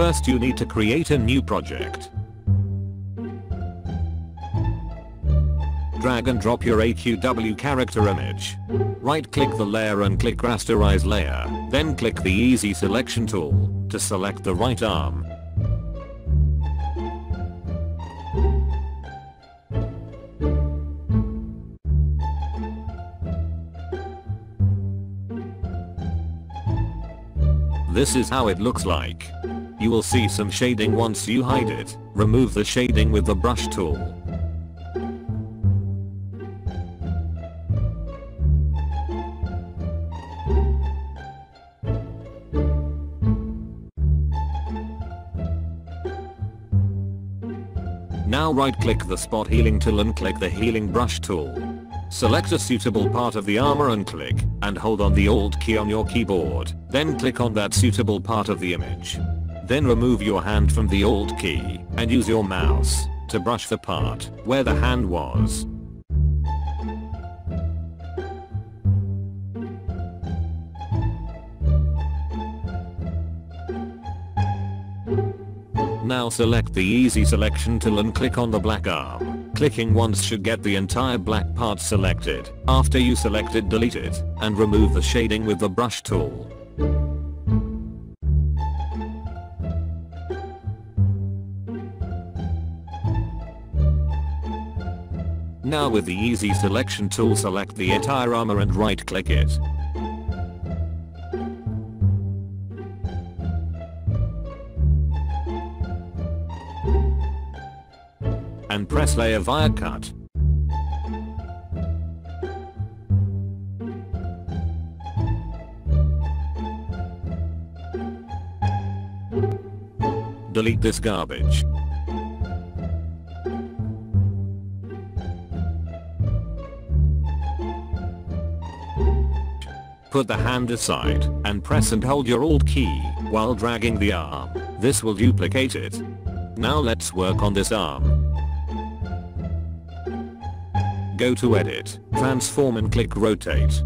First you need to create a new project. Drag and drop your AQW character image. Right click the layer and click rasterize layer, then click the easy selection tool to select the right arm. This is how it looks like. You will see some shading once you hide it. Remove the shading with the brush tool. Now right click the spot healing tool and click the healing brush tool. Select a suitable part of the armor and click, and hold on the alt key on your keyboard, then click on that suitable part of the image. Then remove your hand from the alt key, and use your mouse, to brush the part, where the hand was. Now select the easy selection tool and click on the black arm. Clicking once should get the entire black part selected. After you select it delete it, and remove the shading with the brush tool. Now with the easy selection tool select the entire armor and right click it. and press layer via cut. Delete this garbage. Put the hand aside and press and hold your alt key while dragging the arm. This will duplicate it. Now let's work on this arm. Go to edit, transform and click rotate.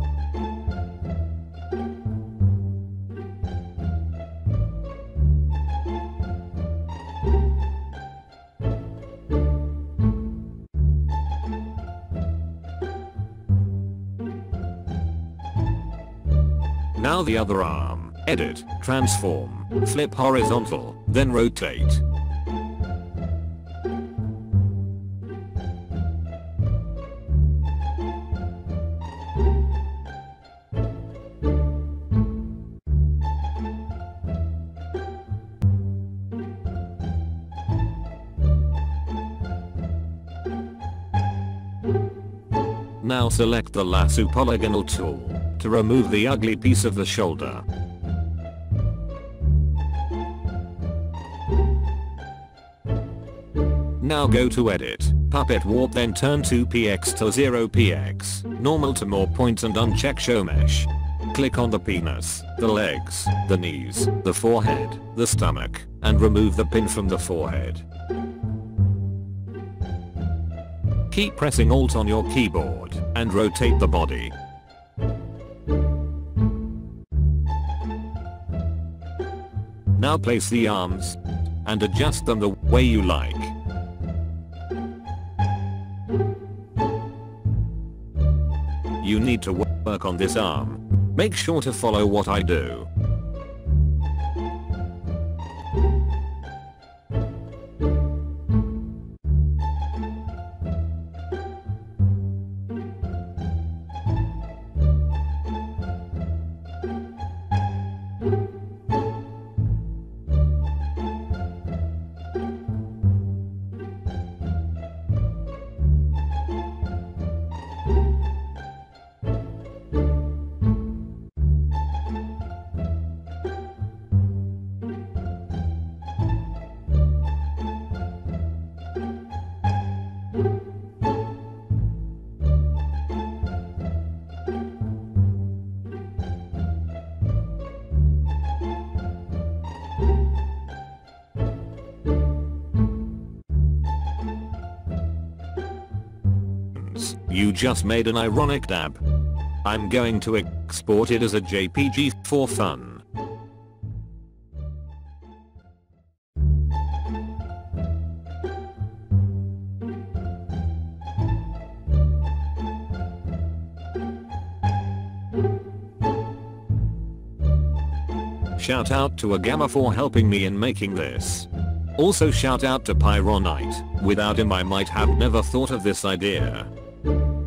Now the other arm. Edit, transform, flip horizontal, then rotate. Now select the lasso polygonal tool to remove the ugly piece of the shoulder. Now go to edit, puppet warp then turn 2px to 0px, normal to more points and uncheck show mesh. Click on the penis, the legs, the knees, the forehead, the stomach, and remove the pin from the forehead. Keep pressing alt on your keyboard and rotate the body. Now place the arms and adjust them the way you like. You need to work on this arm. Make sure to follow what I do. You You just made an ironic dab. I'm going to export it as a JPG for fun. Shout out to Agama for helping me in making this. Also shout out to Pyronite, without him I might have never thought of this idea. Thank you.